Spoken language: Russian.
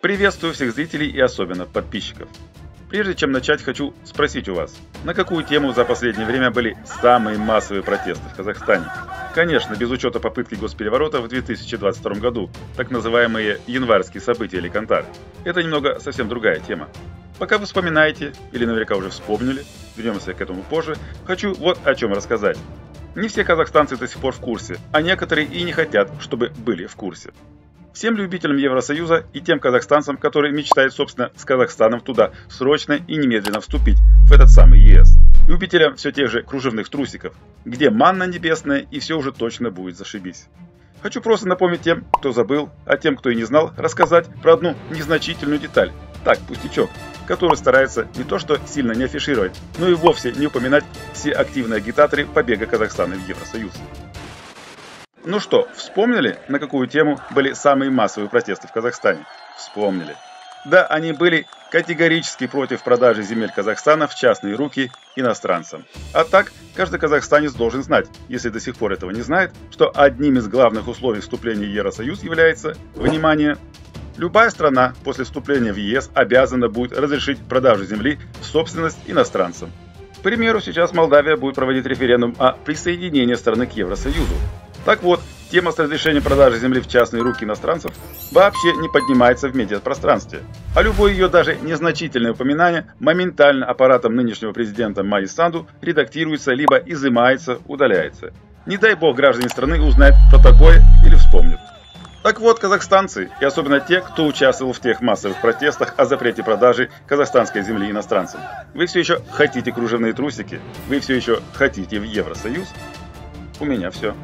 Приветствую всех зрителей и особенно подписчиков. Прежде чем начать, хочу спросить у вас, на какую тему за последнее время были самые массовые протесты в Казахстане? Конечно, без учета попытки госпереворота в 2022 году, так называемые январские события или Кантар. Это немного совсем другая тема. Пока вы вспоминаете, или наверняка уже вспомнили, вернемся к этому позже, хочу вот о чем рассказать. Не все казахстанцы до сих пор в курсе, а некоторые и не хотят, чтобы были в курсе. Всем любителям Евросоюза и тем казахстанцам, которые мечтают, собственно, с Казахстаном туда срочно и немедленно вступить в этот самый ЕС. Любителям все тех же кружевных трусиков, где манна небесная и все уже точно будет зашибись. Хочу просто напомнить тем, кто забыл, а тем, кто и не знал, рассказать про одну незначительную деталь. Так, пустячок, который старается не то что сильно не афишировать, но и вовсе не упоминать все активные агитаторы побега Казахстана в Евросоюз. Ну что, вспомнили, на какую тему были самые массовые протесты в Казахстане? Вспомнили. Да, они были категорически против продажи земель Казахстана в частные руки иностранцам. А так, каждый казахстанец должен знать, если до сих пор этого не знает, что одним из главных условий вступления в Евросоюз является, внимание, любая страна после вступления в ЕС обязана будет разрешить продажу земли в собственность иностранцам. К примеру, сейчас Молдавия будет проводить референдум о присоединении страны к Евросоюзу. Так вот, тема с разрешением продажи земли в частные руки иностранцев вообще не поднимается в медиапространстве. А любое ее даже незначительное упоминание моментально аппаратом нынешнего президента Майи Санду редактируется, либо изымается, удаляется. Не дай бог граждане страны узнают про такое или вспомнят. Так вот, казахстанцы, и особенно те, кто участвовал в тех массовых протестах о запрете продажи казахстанской земли иностранцам. Вы все еще хотите кружевные трусики? Вы все еще хотите в Евросоюз? У меня все.